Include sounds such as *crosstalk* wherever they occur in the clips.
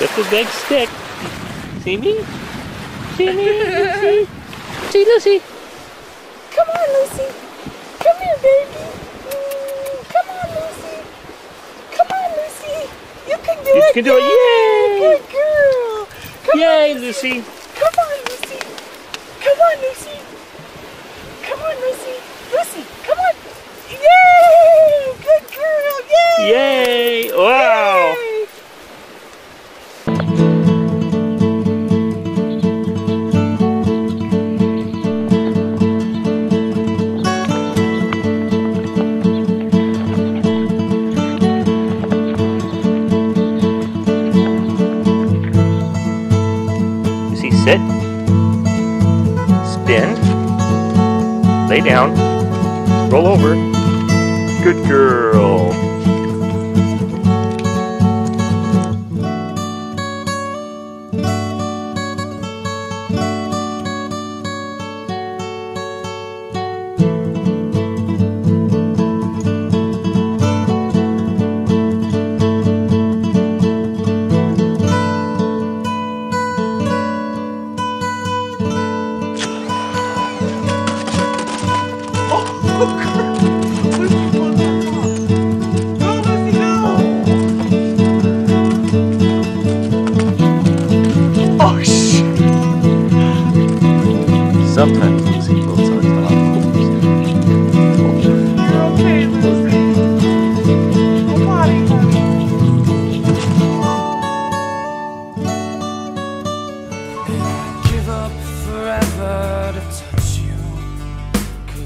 With the big stick. See me? See me, Lucy? *laughs* See Lucy? Come on, Lucy. Come here, baby. Mm, come on, Lucy. Come on, Lucy. You can do You it. You can do it. Yay! Good girl. Come Yay, on, Lucy. Come on, Lucy. Come on, Lucy. Come on, Lucy. Lucy, Spin. Lay down. Roll over. Good girl.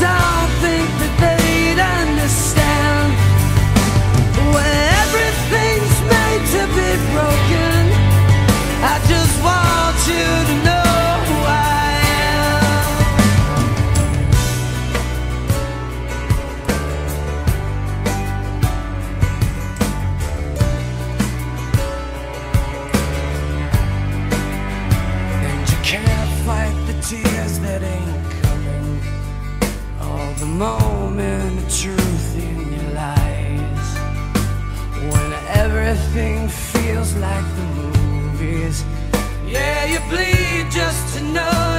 don't think that they'd understand. When everything's made to be broken, I just want you to moment of truth in your lies. When everything feels like the movies. Yeah, you bleed just to know